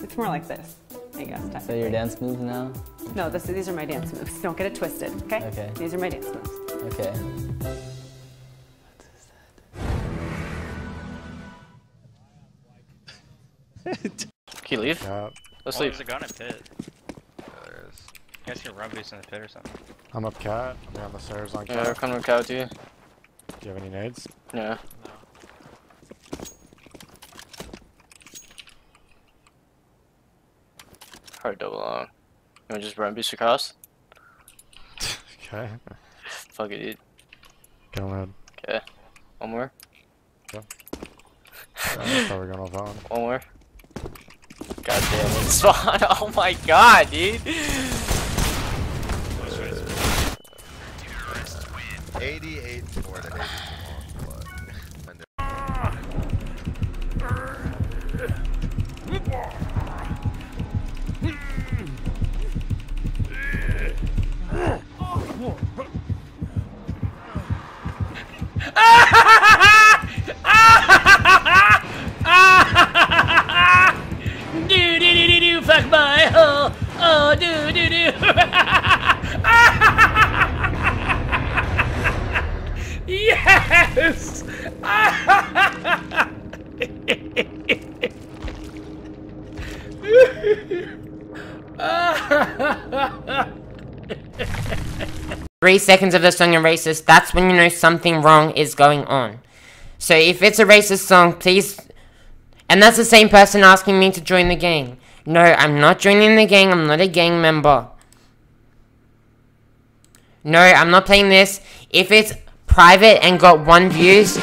It's more like this, I guess. So your dance moves now? No, this, these are my dance moves. Don't get it twisted, okay? Okay. These are my dance moves. Okay. What is that? Can you leave? Yeah, Let's oh, leave. there's a gun in pit. There is. You guys can run boost in the pit or something. I'm up cat. I'm on the stairs on cat. Yeah, we're cat. coming to with you. Do you have any nades? Yeah. No. Hard double on. You wanna just run boost across? Okay. Fuck it, dude. Go ahead. Okay. One more. I thought we were going off that one. One more. God damn it, spawn. Oh my god, dude. 88 more than Three seconds of the song are racist, that's when you know something wrong is going on. So if it's a racist song, please. And that's the same person asking me to join the gang. No, I'm not joining the gang, I'm not a gang member. No, I'm not playing this. If it's private and got one views,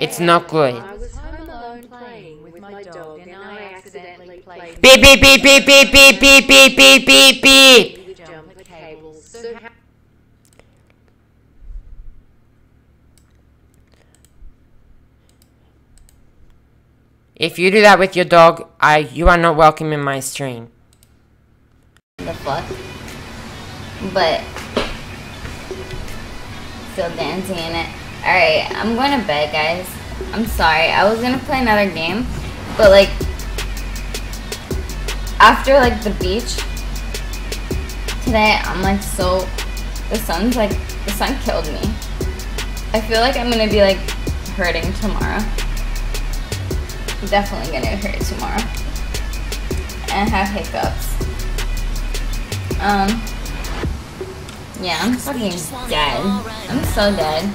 it's not good. I was home alone playing with my dog and I accidentally played Beep beep beep beep beep beep beep beep beep beep beep. with jumper cables. So how If you do that with your dog, I you are not welcome in my stream. the fuck. But still dancing in it. Alright, I'm going to bed, guys. I'm sorry. I was gonna play another game, but like after like the beach today, I'm like so the sun's like the sun killed me. I feel like I'm gonna be like hurting tomorrow. Definitely gonna hurt tomorrow. And have hiccups. Um yeah, I'm fucking dead. I'm so dead.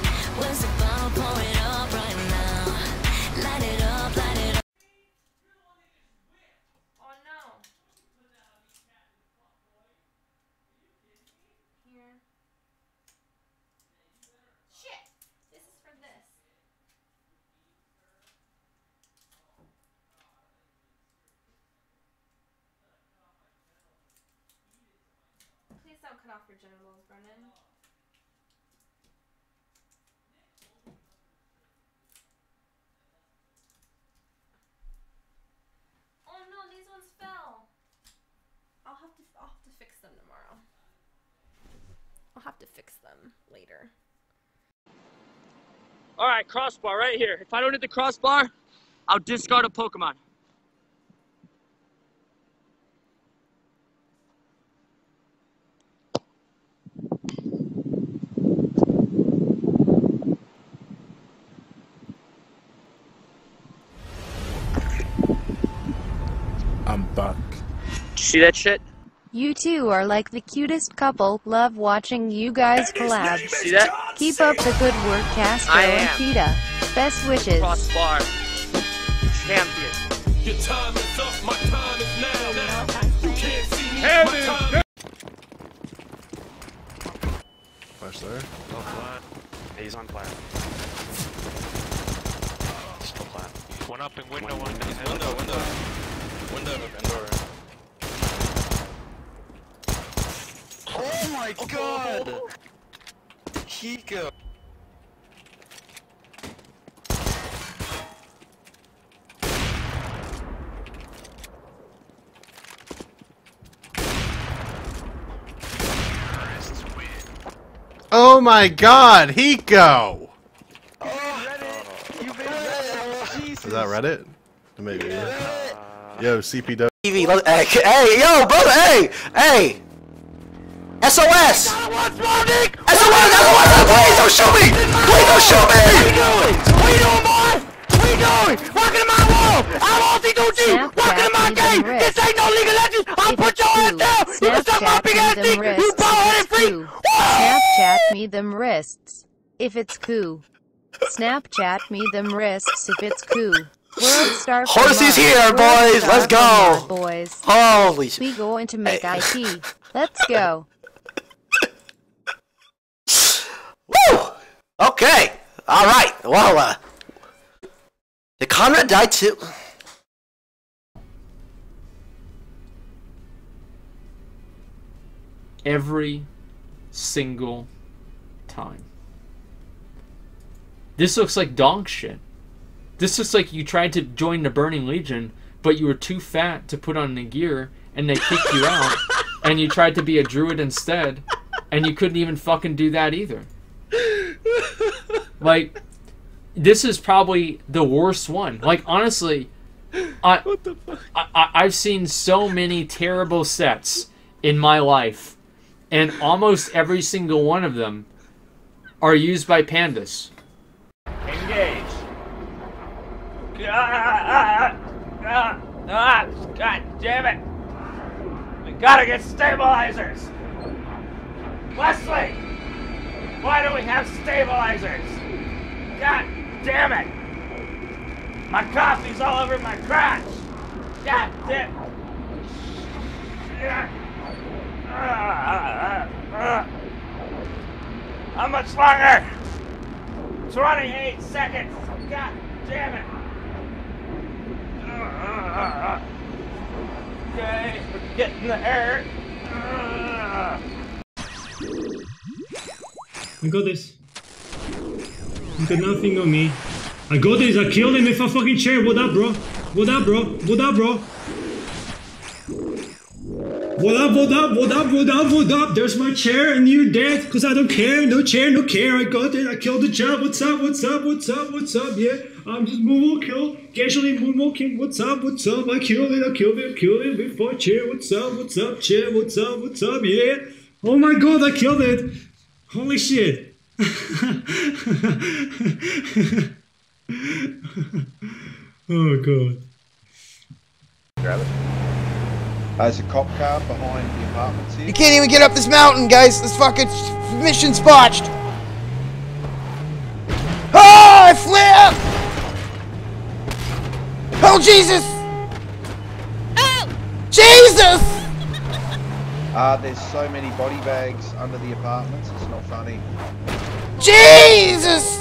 Don't cut off your genitals, Brennan. Oh no, these ones fell. I'll have to I'll have to fix them tomorrow. I'll have to fix them later. Alright, crossbar right here. If I don't hit the crossbar, I'll discard a Pokemon. I'm back. Did you see that shit? You two are like the cutest couple. Love watching you guys collab. See that? Keep up the good work, Castro I and am. Cheetah. Best wishes. Crossbar. Champion. Your time is up, my time is now. now. You can't see me. my time Flash there. Oh, flat. He's on plat. Still plat. One up in window, one in Window, window. Window, indoor. My god! Hiko! Oh my god, Hiko! Oh. Oh. Is that Reddit? Maybe. Yo, CPW. TV. Hey, hey, yo, brother, hey, hey. SOS! SOS! SOS! Please don't shoot me! Please don't shoot me! What you doing? What you doing, boy? What you doing? Walking in my wall! I'm on T2G! Walking in my game! This ain't no League of Legends! I'll put your ass down! You can suck my Snapchat big me ass them dick! You wrists bald if headed it's freak! coo. Snapchat me them wrists if it's coo. Snapchat me them wrists if it's coo. World star Horses here, World boys. star Let's go. boys. Holy sh- We going to make IT. Let's go. Okay. All right. Well, uh, did Conrad die too? every single time. This looks like dog shit. This looks like you tried to join the Burning Legion, but you were too fat to put on the gear, and they kicked you out, and you tried to be a druid instead, and you couldn't even fucking do that either. Like, this is probably the worst one. Like, honestly, I, I, I I've seen so many terrible sets in my life, and almost every single one of them are used by pandas. Engage. Ah, ah, ah, ah, God damn it. We gotta get stabilizers. Wesley! Why do we have stabilizers? God damn it! My coffee's all over my crotch! God damn. How much longer? 28 seconds! God damn it! Okay, we're getting there. Ah. I got this. You got nothing on me. I got this. I killed him with a fucking chair. What up, bro? What up, bro? What up, bro? What up, what up, what up, what up, what up? There's my chair and you're dead because I don't care. No chair, no care. I got it. I killed the job. What's up, what's up, what's up, what's up? Yeah, I'm just moonwalk Casually moonwalking. What's up, what's up? I killed it, I killed it, killed it with my chair. What's up, what's up, chair? What's up, what's up? Yeah. Oh my god, I killed it. Holy shit. oh god. Grab it. There's a cop car behind the apartments here. You can't even get up this mountain, guys. This fucking mission's botched. Oh, I flip! Oh, Jesus! Oh! Jesus! Uh, there's so many body bags under the apartments, it's not funny. Jesus!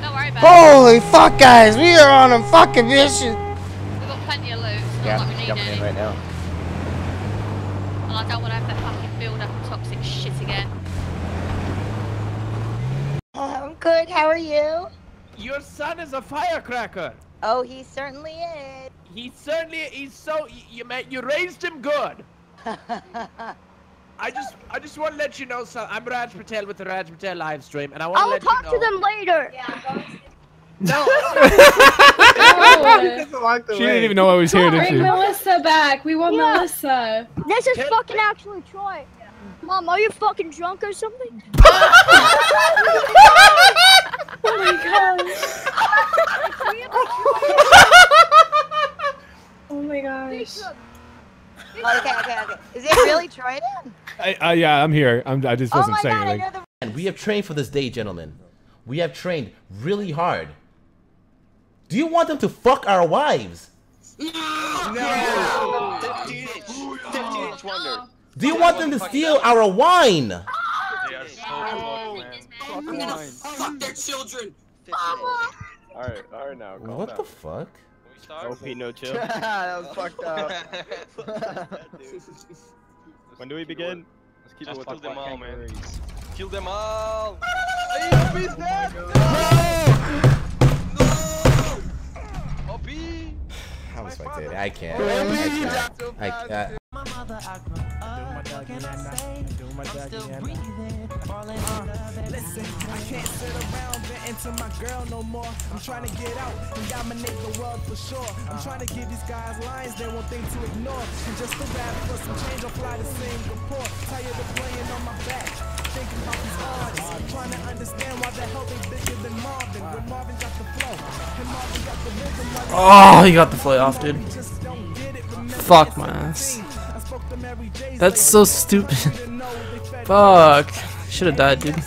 Don't worry about Holy fuck, guys. We are on a fucking mission. We've got plenty of loot. It's not Yeah, like we need jumping any. in right now. And I don't want to have that fucking build up of toxic shit again. I'm good. How are you? Your son is a firecracker. Oh, he certainly is. He certainly he's so you, you you raised him good. I just I just want to let you know, son. I'm Raj Patel with the Raj Patel live stream, and I want to I'll let talk you to them later. No. She didn't even know I was here, did Bring she? Melissa back. We want Yeah. Melissa. This is fucking actually Troy. Mom, are you fucking drunk or something? Oh my Oh my. Okay, okay, okay. Is it really Troy then? I, uh, yeah, I'm here. I'm, I just Oh wasn't my saying God, I anything. know the And we have trained for this day, gentlemen. We have trained really hard. Do you want them to fuck our wives? No! 15 inch! 15 inch wonder! Do you want them to steal our wine? I'm gonna fuck their children. Alright, alright now. Calm What down. the fuck? OP no chill. that was fucked up. When do we begin? Let's keep Just it with kill the them all, man. kangaroos. Kill them all! He's oh dead! No! OP! I was spectating. I can't. I can't. I, uh, Listen, I can't sit around venting to my girl no more. I'm trying to get out and dominate the world for sure. I'm trying to give these guys lines they won't think to ignore. And just to rap for some change, I'll fly to Singapore. Tired of playing on my back. Thinking about these artists, trying to understand why the hell they bigger than Marvin. When Marvin got the flow, and Marvin got the rhythm. Oh, you got the fly off, dude. Fuck my ass. That's so stupid. Fuck. Should have died, dude.